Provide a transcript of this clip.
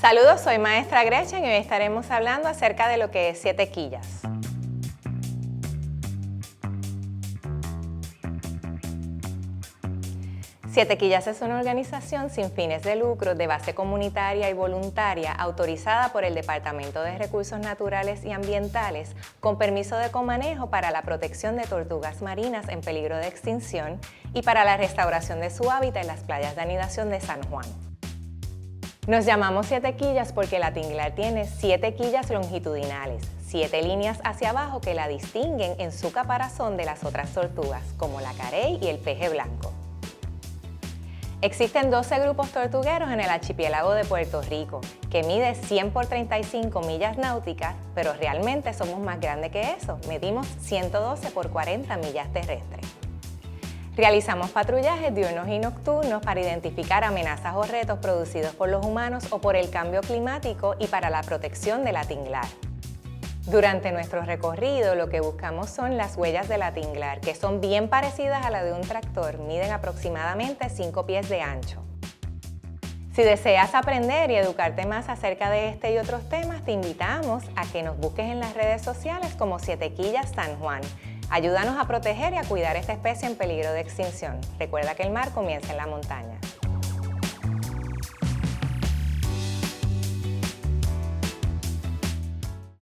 Saludos, soy maestra Gretchen y hoy estaremos hablando acerca de lo que es siete quillas. Siete Quillas es una organización sin fines de lucro de base comunitaria y voluntaria autorizada por el Departamento de Recursos Naturales y Ambientales con permiso de comanejo para la protección de tortugas marinas en peligro de extinción y para la restauración de su hábitat en las playas de anidación de San Juan. Nos llamamos siete quillas porque la tinglar tiene siete quillas longitudinales, siete líneas hacia abajo que la distinguen en su caparazón de las otras tortugas, como la carey y el peje blanco. Existen 12 grupos tortugueros en el archipiélago de Puerto Rico, que mide 100 por 35 millas náuticas, pero realmente somos más grandes que eso, medimos 112 por 40 millas terrestres. Realizamos patrullajes diurnos y nocturnos para identificar amenazas o retos producidos por los humanos o por el cambio climático y para la protección de la tinglar. Durante nuestro recorrido lo que buscamos son las huellas de la tinglar, que son bien parecidas a la de un tractor, miden aproximadamente 5 pies de ancho. Si deseas aprender y educarte más acerca de este y otros temas, te invitamos a que nos busques en las redes sociales como Siete Quillas San Juan. Ayúdanos a proteger y a cuidar esta especie en peligro de extinción. Recuerda que el mar comienza en la montaña.